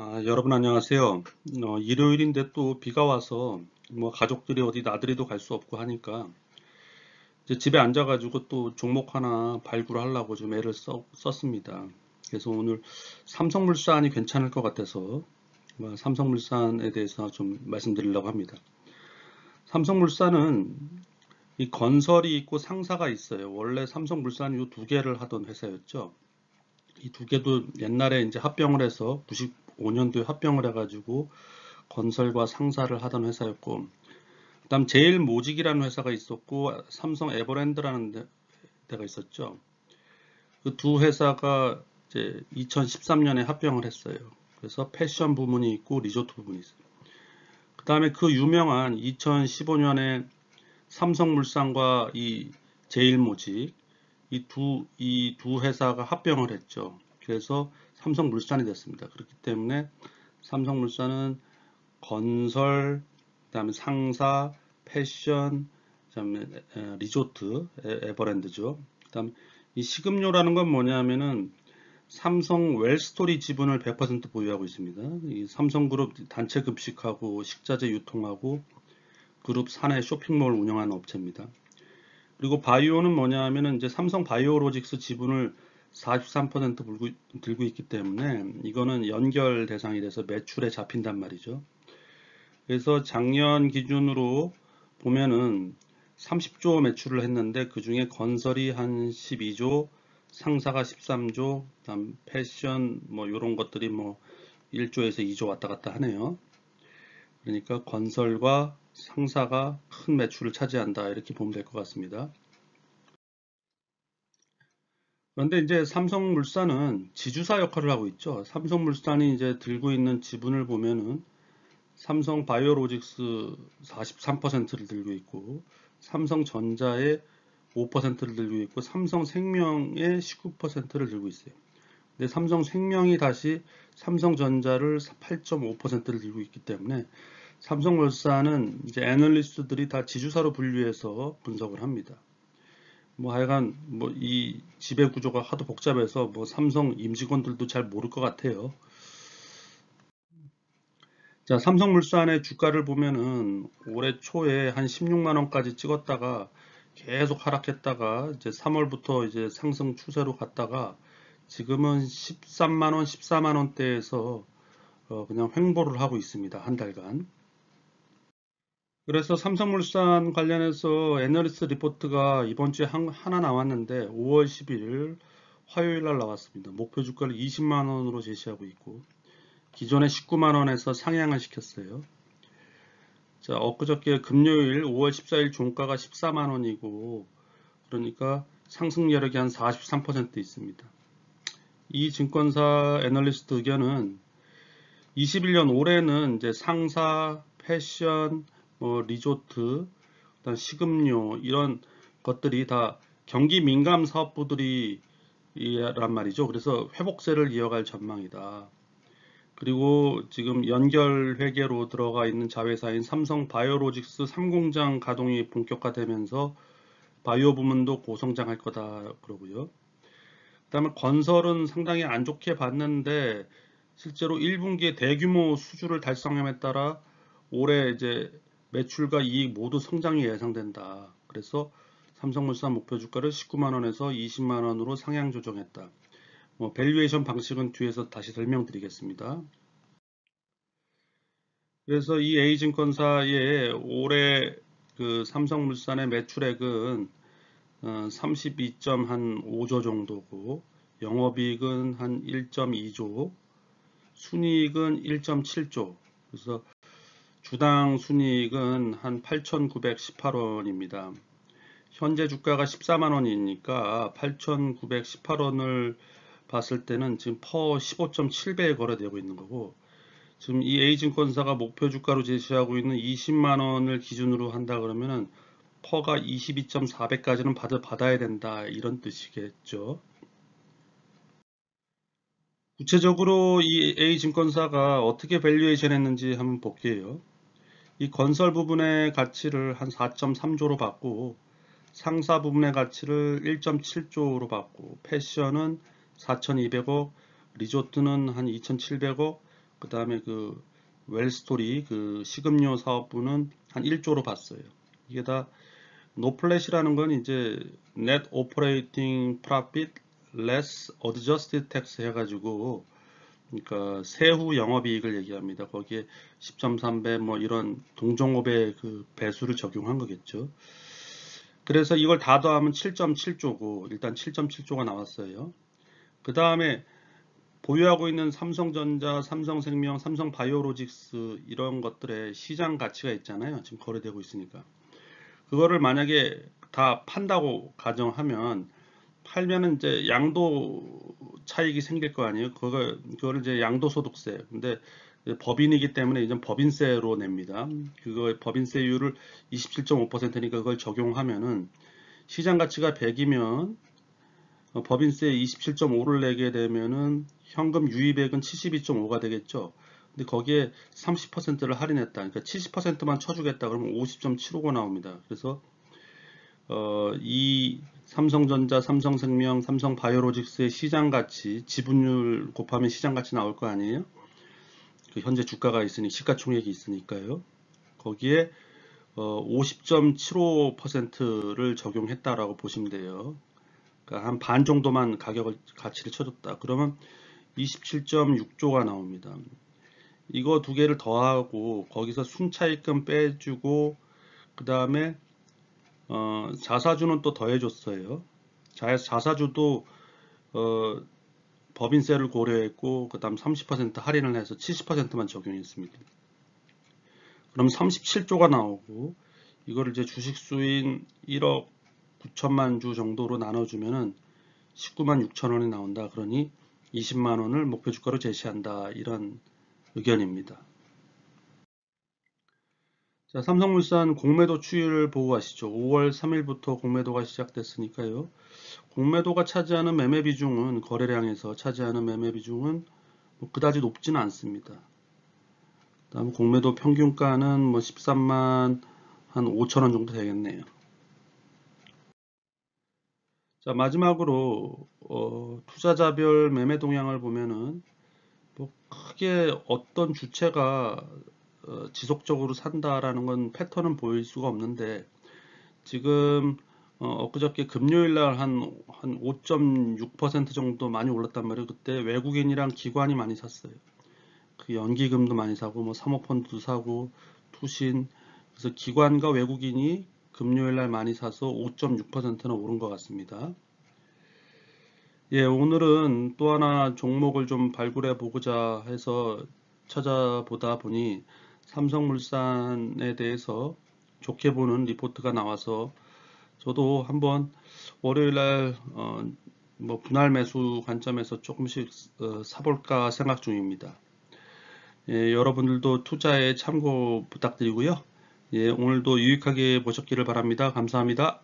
아, 여러분 안녕하세요. 어, 일요일인데 또 비가 와서 뭐 가족들이 어디 나들이도 갈 수 없고 하니까 이제 집에 앉아가지고 또 종목 하나 발굴하려고 좀 애를 써, 썼습니다. 그래서 오늘 삼성물산이 괜찮을 것 같아서 뭐 삼성물산에 대해서 좀 말씀드리려고 합니다. 삼성물산은 이 건설이 있고 상사가 있어요. 원래 삼성물산이 이두 개를 하던 회사였죠. 이 두 개도 옛날에 이제 합병을 해서 5년도에 합병을 해가지고 건설과 상사를 하던 회사였고 그 다음 제일 모직이라는 회사가 있었고 삼성 에버랜드라는 데, 가 있었죠. 그 두 회사가 이제 2013년에 합병을 했어요. 그래서 패션 부문이 있고 리조트 부문이 있어요. 그 다음에 그 유명한 2015년에 삼성물산과 이 제일모직 이 두 이 두 회사가 합병을 했죠. 그래서 삼성물산이 됐습니다. 그렇기 때문에 삼성물산은 건설, 그다음에 상사, 패션, 그다음에 리조트, 에버랜드죠. 그다음 이 식음료라는 건 뭐냐면은 삼성 웰스토리 지분을 100% 보유하고 있습니다. 이 삼성그룹 단체 급식하고 식자재 유통하고 그룹 사내 쇼핑몰 운영하는 업체입니다. 그리고 바이오는 뭐냐 하면은 이제 삼성 바이오로직스 지분을 43% 물고, 들고 있기 때문에 이거는 연결 대상이 돼서 매출에 잡힌단 말이죠. 그래서 작년 기준으로 보면은 30조 매출을 했는데 그 중에 건설이 한 12조, 상사가 13조, 다음 패션 뭐 이런 것들이 뭐 1조에서 2조 왔다 갔다 하네요. 그러니까 건설과 상사가 큰 매출을 차지한다 이렇게 보면 될 것 같습니다. 그런데 이제 삼성물산은 지주사 역할을 하고 있죠. 삼성물산이 이제 들고 있는 지분을 보면은 삼성 바이오로직스 43%를 들고 있고 삼성전자의 5%를 들고 있고 삼성생명의 19%를 들고 있어요. 근데 삼성생명이 다시 삼성전자를 8.5%를 들고 있기 때문에 삼성물산은 이제 애널리스트들이 다 지주사로 분류해서 분석을 합니다. 뭐 하여간 뭐 이 지배 구조가 하도 복잡해서 뭐 삼성 임직원들도 잘 모를 것 같아요. 자, 삼성물산의 주가를 보면은 올해 초에 한 16만 원까지 찍었다가 계속 하락했다가 이제 3월부터 이제 상승 추세로 갔다가 지금은 13만 원, 14만 원대에서 어 그냥 횡보를 하고 있습니다. 한 달간. 그래서 삼성물산 관련해서 애널리스트 리포트가 이번 주에 한, 하나 나왔는데 5월 11일 화요일 날 나왔습니다. 목표 주가를 20만 원으로 제시하고 있고 기존에 19만 원에서 상향을 시켰어요. 자, 엊그저께 금요일 5월 14일 종가가 14만 원이고 그러니까 상승 여력이 한 43% 있습니다. 이 증권사 애널리스트 의견은 21년 올해는 이제 상사, 패션, 뭐 리조트, 그다음 식음료 이런 것들이 다 경기 민감 사업부들이 란 말이죠. 그래서 회복세를 이어갈 전망이다. 그리고 지금 연결 회계로 들어가 있는 자회사인 삼성 바이오로직스 3공장 가동이 본격화되면서 바이오 부문도 고성장할 거다 그러고요. 그 다음에 건설은 상당히 안 좋게 봤는데 실제로 1분기에 대규모 수주를 달성함에 따라 올해 이제 매출과 이익 모두 성장이 예상된다. 그래서 삼성물산 목표 주가를 19만원에서 20만원으로 상향 조정했다. 뭐 valuation 방식은 뒤에서 다시 설명드리겠습니다. 그래서 이 A증권사의 올해 그 삼성물산의 매출액은 32.5조 어, 정도고 영업이익은 한 1.2조 순이익은 1.7조 그래서 주당 순이익은 한 8,918원입니다. 현재 주가가 14만원이니까 8,918원을 봤을 때는 지금 퍼 15.7배에 거래되고 있는 거고 지금 이 A증권사가 목표 주가로 제시하고 있는 20만원을 기준으로 한다 그러면은 PER가 22.4배까지는 받아, 받아야 된다 이런 뜻이겠죠. 구체적으로 이 A증권사가 어떻게 valuation 했는지 한번 볼게요. 이 건설 부분의 가치를 한 4.3조로 받고 상사 부분의 가치를 1.7조로 받고 패션은 4,200억, 리조트는 한 2,700억, 그 다음에 그 웰스토리 그 식음료 사업부는 한 1조로 봤어요. 이게 다 노플랫이라는 건 이제 net operating profit less adjusted tax 해가지고 그러니까 세후 영업이익을 얘기합니다. 거기에 10.3배 뭐 이런 동종업의 그 배수를 적용한 거겠죠. 그래서 이걸 다 더하면 7.7조고 일단 7.7조가 나왔어요. 그 다음에 보유하고 있는 삼성전자, 삼성생명, 삼성바이오로직스 이런 것들의 시장 가치가 있잖아요. 지금 거래되고 있으니까. 그거를 만약에 다 판다고 가정하면 팔면은 이제 양도 차익이 생길 거 아니에요. 그거 그거를 이제 양도 소득세. 근데 법인이기 때문에 이제 법인세로 냅니다. 그거 법인세율을 27.5%니까 그걸 적용하면은 시장 가치가 100이면 어, 법인세 27.5를 내게 되면은 현금 유입액은 72.5가 되겠죠. 근데 거기에 30%를 할인했다. 그러니까 70%만 쳐주겠다. 그러면 50.75가 나옵니다. 그래서 어, 이 삼성전자, 삼성생명, 삼성바이오로직스의 시장 가치, 지분율 곱하면 시장 가치 나올 거 아니에요? 그 현재 주가가 있으니 시가총액이 있으니까요. 거기에 어, 50.75%를 적용했다라고 보시면 돼요. 그러니까 한 반 정도만 가격을 가치를 쳐줬다. 그러면 27.6조가 나옵니다. 이거 두 개를 더하고 거기서 순차익금 빼주고 그 다음에 어, 자사주는 또 더해줬어요. 자, 자사주도 어, 법인세를 고려했고 그 다음 30% 할인을 해서 70%만 적용했습니다. 그럼 37조가 나오고 이거를 이제 주식 수인 1억 9천만 주 정도로 나눠주면은 19만 6천 원이 나온다. 그러니 20만 원을 목표 주가로 제시한다. 이런 의견입니다. 자, 삼성물산 공매도 추이를 보고 가시죠. 5월 3일부터 공매도가 시작됐으니까요. 공매도가 차지하는 매매 비중은 거래량에서 차지하는 매매 비중은 뭐 그다지 높지는 않습니다. 다음 공매도 평균가는 뭐 13만 한 5천 원 정도 되겠네요. 자 마지막으로 어, 투자자별 매매 동향을 보면은 뭐 크게 어떤 주체가 어, 지속적으로 산다라는 건 패턴은 보일 수가 없는데 지금 어, 그저께 금요일 날한 한 5.6% 정도 많이 올랐단 말이에요. 그때 외국인이랑 기관이 많이 샀어요. 그 연기금도 많이 사고 뭐 사모펀드도 사고 투신 그래서 기관과 외국인이 금요일 날 많이 사서 5.6%나 오른 것 같습니다. 예, 오늘은 또 하나 종목을 좀 발굴해 보고자 해서 찾아보다 보니 삼성물산에 대해서 좋게 보는 리포트가 나와서 저도 한번 월요일날 어, 뭐 분할 매수 관점에서 조금씩 어, 사볼까 생각 중입니다. 예, 여러분들도 투자에 참고 부탁드리고요. 예, 오늘도 유익하게 보셨기를 바랍니다. 감사합니다.